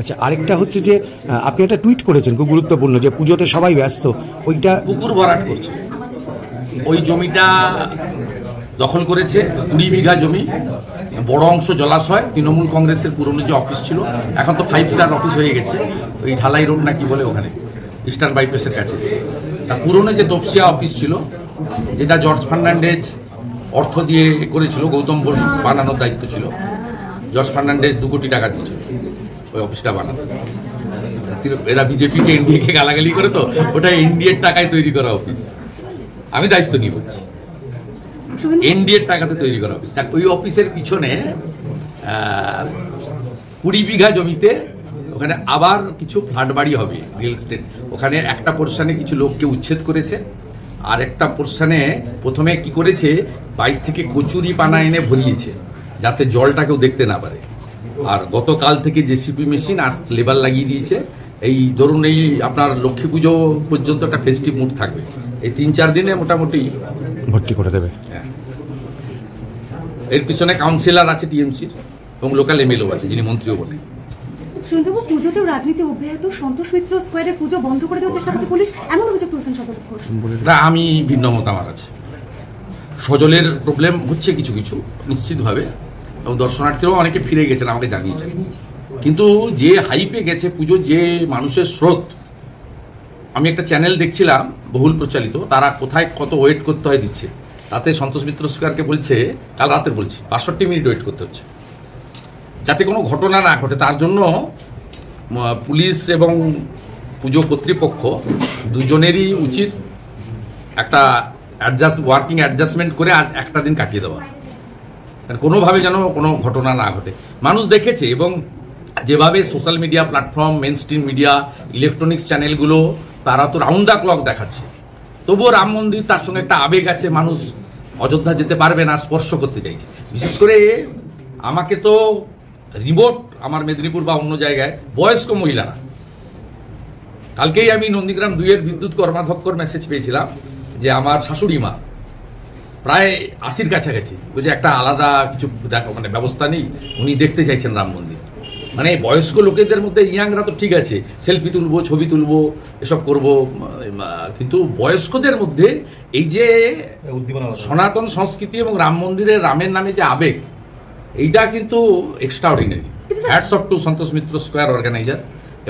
আচ্ছা আরেকটা হচ্ছে যে আপনি একটা টুইট করেছেন, খুব গুরুত্বপূর্ণ, যে পুজোতে সবাই ব্যস্ত। ওইটা পুকুর ভরাট করছে। ওই জমিটা দখল করেছে কুড়ি বিঘা জমি। বড় অংশ জলাশয়, তৃণমূল কংগ্রেসের পুরনো যে অফিস ছিল, এখন তো ফাইভ স্টার অফিস হয়ে গেছে। ওই ঢালাই রোড না কি বলে ওখানে ইস্টার্ন বাইপাসের কাছে। তা পুরনো যে তপসিয়া অফিস ছিল, যেটা জর্জ ফার্নান্ডেজ অর্থ দিয়ে করেছিল, গৌতম বোস বানানোর দায়িত্ব ছিল, জর্জ ফার্নান্ডেজ দু কোটি টাকা দিয়েছিল। ওই অফিসটা বানাতে এরা বিজেপিকে এনডিএকে গালাগালি করে তো ওটা এনডিএর টাকায় তৈরি করা অফিস আমি দায়িত্ব নিয়ে বলছি। এনডিএর টাকাতে তৈরি করা অফিস ওই অফিসের পিছনে কুড়ি বিঘা জমিতে ওখানে আবার কিছু ফ্ল্যাট বাড়ি হবে রিয়েল স্টেট ওখানে একটা পোর্শনে কিছু লোককে উচ্ছেদ করেছে আর একটা পোর্শনে প্রথমে কি করেছে বাইর থেকে কচুরি পানা এনে ভরিয়েছে যাতে জলটা কেউ দেখতে না পারে। আর গতকাল থেকে জেসিপি মেশিন আজ লেবার লাগিয়ে দিয়েছে এই ধরুন এই আপনার লক্ষ্মী পুজো পর্যন্ত একটা ফেস্টিভ মুড থাকবে। এই তিন চার দিনে মোটামুটি ভর্তি করে দেবে। হ্যাঁ। এর পিছনে কাউন্সিলর আছে টিএমসির এবং লোকাল এমএলও আছে যিনি মন্ত্রীও বটে। শুনতেবু পুজোতেও রাজনীতি অব্যাহত সন্তোষ মিত্র স্কোয়ারের পুজো বন্ধ করে দেওয়ার চেষ্টা করছে পুলিশ এমন অভিযোগ তুলছেন না আমি ভিন্ন মত আমার আছে। সজলের প্রবলেম হচ্ছে কিছু কিছু নিশ্চিতভাবে। এবং দর্শনার্থীরাও অনেকে ফিরে গেছেন, আমাকে জানিয়েছেন। কিন্তু যে হাইপে গেছে, পুজো যে মানুষের স্রোত, আমি একটা চ্যানেল দেখছিলাম, বহুল প্রচালিত তারা কোথায় কত ওয়েট করতে হয় দিচ্ছে। তাতে সন্তোষ মিত্র স্কোয়ারকে বলছে, কাল রাতে বলছি, বাষট্টি মিনিট ওয়েট করতে হচ্ছে। যাতে কোনো ঘটনা না ঘটে, তার জন্য পুলিশ এবং পুজো কর্তৃপক্ষ দুজনেরই উচিত একটা অ্যাডজাস্ট ওয়ার্কিং অ্যাডজাস্টমেন্ট করে আজ একটা দিন কাটিয়ে দেওয়া। কারণ কোনোভাবে যেন কোনো ঘটনা না ঘটে। মানুষ দেখেছে এবং যেভাবে social media platform mainstream media electronics চ্যানেলগুলো তারা তো রাউন্ড দ্য ক্লক দেখাচ্ছে। তবুও রাম মন্দির তার সঙ্গে একটা আবেগ আছে, মানুষ অযোধ্যা যেতে পারবে না, স্পর্শ করতে চাইছে। বিশেষ করে আমাকে তো রিমোট আমার মেদিনীপুর বা অন্য জায়গায় বয়স্ক মহিলারা। কালকেই আমি নন্দীগ্রাম দুইয়ের বিদ্যুৎ কর্মাধ্যক্ষর মেসেজ পেয়েছিলাম যে আমার শাশুড়ি মা প্রায় আশির কাছাকাছি। বুঝে একটা আলাদা কিছু দেখো মানে ব্যবস্থা নেই উনি দেখতে চাইছেন রাম মন্দির। মানে বয়স্ক লোকেদের মধ্যে ইয়াংরা তো ঠিক আছে সেলফি তুলবো ছবি তুলবো এসব করব কিন্তু বয়স্কদের মধ্যে এই যে সনাতন সংস্কৃতি এবং রাম মন্দিরের রামের নামে যে আবেগ এইটা কিন্তু extraordinary hats off to Santosh Mitra square organiser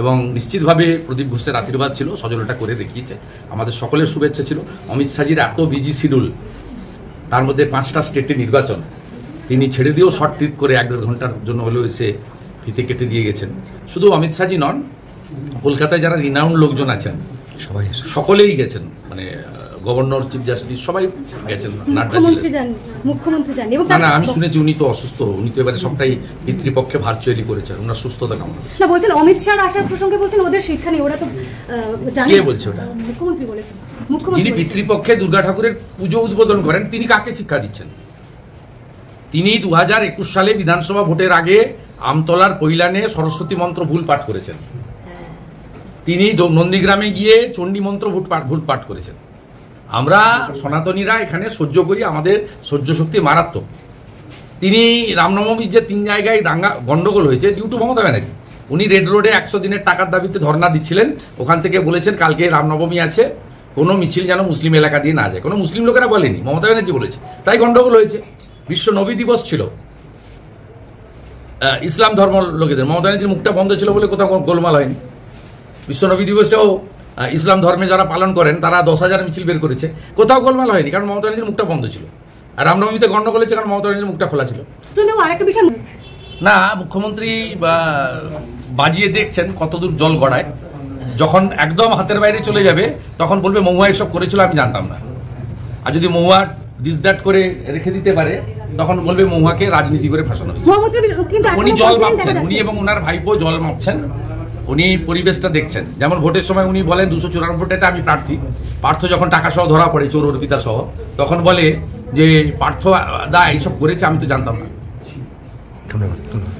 এবং নিশ্চিতভাবে প্রদীপ ঘোষের আশীর্বাদ ছিল সজলটা করে দেখিয়েছে। আমাদের সকলের শুভেচ্ছা ছিল। অমিত শাহজির এত বিজি শিডিউল তার মধ্যে পাঁচটা স্টেটে নির্বাচন। তিনি ছেড়ে দিয়েও শর্ট ট্রিপ করে এক দেড় ঘণ্টার জন্য হলেও এসে ফিতে কেটে দিয়ে গেছেন। শুধু অমিত শাহজি নন কলকাতায় যারা রিনাউন্ড লোকজন আছেন সবাই সকলেই গেছেন। মানে গভর্নর চিফ জাস্টিস সবাই গেছেন মুখ্যমন্ত্রী যান মুখ্যমন্ত্রী যান এবং না না আমি শুনেছি উনি তো অসুস্থ উনি তো এবারে সবটাই পিতৃপক্ষে ভার্চুয়ালি করেছেন ওনার সুস্থতা কামনা। না বলছেন অমিত শাহ আসার প্রসঙ্গে বলছেন ওদের শিক্ষা নেই ওরা তো আহ, জানে কে বলছে ওটা? মুখ্যমন্ত্রী বলেছেন। যিনি। পিতৃপক্ষে দুর্গা ঠাকুরের পুজো উদ্বোধন করেন তিনি কাকে শিক্ষা দিচ্ছেন? তিনি দু হাজার একুশ সালে বিধানসভা ভোটের আগে আমতলার পৈলানে সরস্বতী মন্ত্র ভুল পাঠ করেছেন। তিনি দ- নন্দীগ্রামে গিয়ে চণ্ডী মন্ত্র ভুল পাঠ ভুল পাঠ করেছেন। আমরা সনাতনীরা এখানে সহ্য করি, আমাদের সহ্য শক্তি মারাত্মক। তিনি রামনবমীর যে তিন জায়গায় দাঙ্গা, গন্ডগোল হয়েছে ডিউ টু মমতা ব্যানার্জি। উনি রেড রোডে একশো দিনের টাকার দাবিতে ধর্ণা দিচ্ছিলেন, ওখান থেকে বলেছেন কালকে রামনবমী আছে, কোনো মিছিল যেন মুসলিম এলাকা দিয়ে না যায়। কোনো মুসলিম লোকেরা বলেনি, মমতা ব্যানার্জি বলেছে। তাই গন্ডগোল হয়েছে, বিশ্ব নবী দিবস ছিল। ইসলাম ধর্ম লোকেদের, মমতা ব্যানার্জির মুখটা বন্ধ ছিল বলে কোথাও গোলমাল হয়নি। বিশ্ব নবী দিবসেও ইসলাম ধর্মে যারা পালন করেন তারা দশ হাজার মিছিল বের করেছে। কোথাও গোলমাল হয়নি কারণ মমতা ব্যানার্জির মুখটা বন্ধ ছিল। আর রামনবমীতে গন্ডগোল হয়েছে কারণ মমতা ব্যানার্জির মুখটা খোলা ছিল। না মুখ্যমন্ত্রী বা, বাজিয়ে দেখছেন কতদূর জল গড়ায়। যখন একদম হাতের বাইরে চলে যাবে তখন বলবে মহুয়া এসব করেছিল আমি জানতাম না। আর যদি মহুয়া দিস দ্যাট করে রেখে দিতে পারে তখন বলবে মহুয়াকে রাজনীতি করে ফাঁসানো উনি জল মাপছেন। উনি এবং ওনার ভাইপো জল মাপছেন। উনি পরিবেশটা দেখছেন। যেমন ভোটের সময় উনি বলেন দুশো চুরানব্বইটাতে আমি প্রার্থী। পার্থ যখন টাকা সহ ধরা পড়ে চোর অর্পিতা সহ, তখন বলে যে পার্থ দা এইসব করেছে আমি তো জানতাম না। ধন্যবাদ ধন্যবাদ।